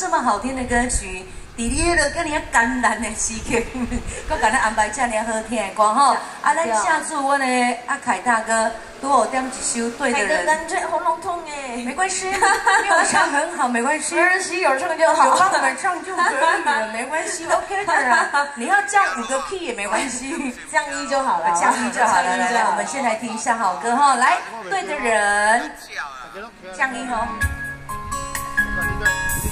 这么好听的歌曲。伫你迄个跟你遐艰难的时刻，搁甲咱安排这样好听的歌吼。啊，咱下次我的阿凯大哥多我点一首对的人。感觉喉咙痛哎，没关系，没有唱很好，没关系，没关系，有唱就好，有帮我们唱就可以了，没关系，OK 的啦。你要降五个 key 也没关系，降一就好了，降一就好了。来来，我们先来听一下好歌哈，来，对的人，降一哦。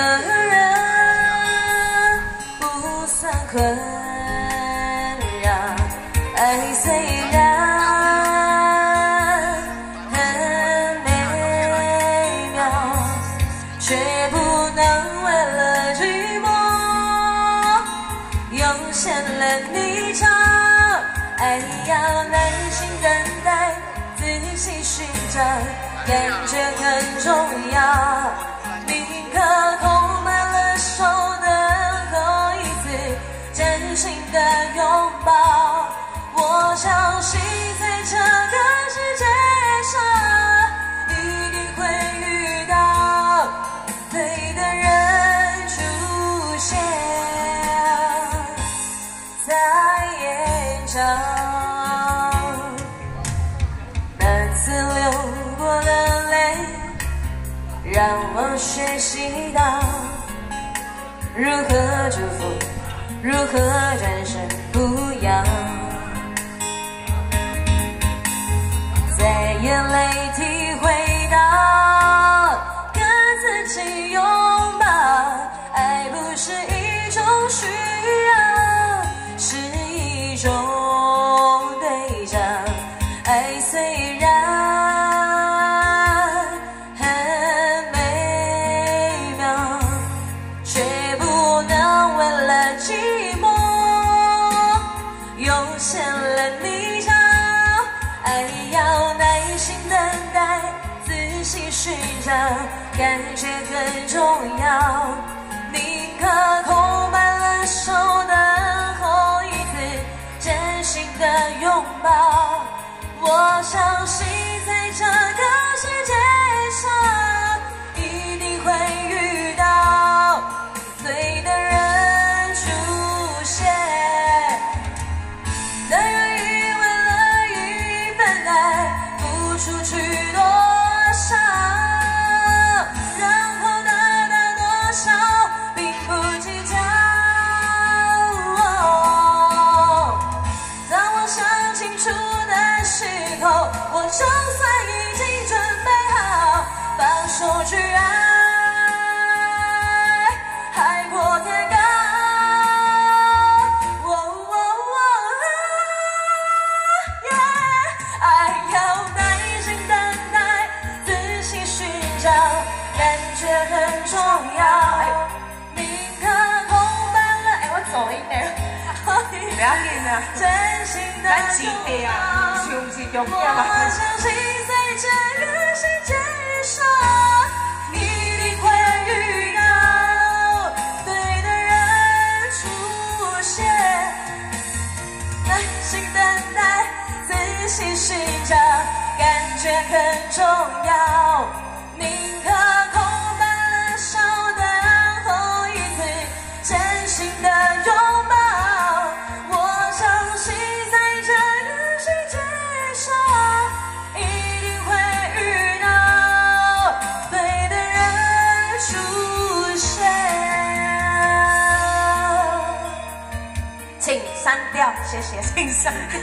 人不算困扰，爱虽然很美妙。却不能为了寂寞，涌现了离潮。爱要耐心等待，仔细寻找，感觉很重要。让我学习到如何祝福，如何战胜不要，在眼泪体会到跟自己拥抱，爱不是一种需要，是一种对。爱。虽然感觉很重要。宁可空白了手，等候一次真心的拥抱。我相信，在这个世界重要。宁可空白了，哎，我走一点。不要紧啊，真心的拥抱。我相信在这个世界上，一定会遇到对的人出现。耐心等待，仔细寻找，感觉很重要。宁删掉，谢谢，请删。掉。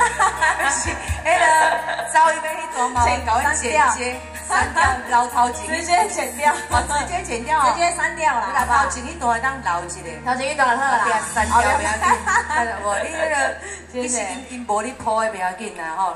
哎了，稍微要去做毛，剪掉，删掉，老头前直接剪掉，直接剪掉，直接删掉了，老头前一段当留一个，头前一段好啦，删掉不要紧。我你那个，你是因因无你铺的不要紧啦吼。